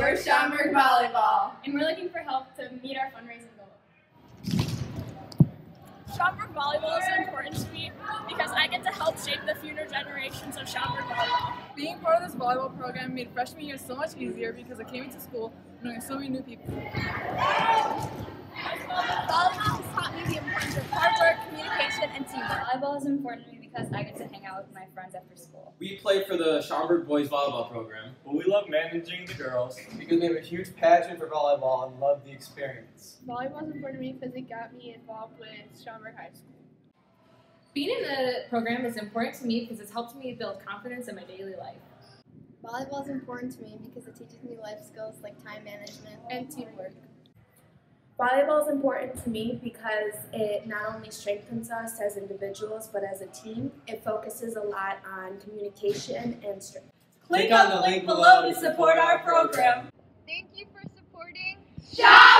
Schaumburg Volleyball. And we're looking for help to meet our fundraising goal. Schaumburg Volleyball is important to me because I get to help shape the future generations of Schaumburg Volleyball. Being part of this volleyball program made freshman year so much easier because I came into school knowing so many new people. Volleyball has taught me the importance of hard work, communication, and teamwork. Volleyball is important to me because I get to hang out with my friends after school. We play for the Schaumburg Boys Volleyball Program. But we love managing the girls. Because we have a huge passion for volleyball and love the experience. Volleyball is important to me because it got me involved with Schaumburg High School. Being in the program is important to me because it's helped me build confidence in my daily life. Volleyball is important to me because it teaches me life skills like time management and teamwork. Volleyball is important to me because it not only strengthens us as individuals but as a team. It focuses a lot on communication and strength. Click on the link below to support our program. Thank you for supporting Schaumburg Volleyball!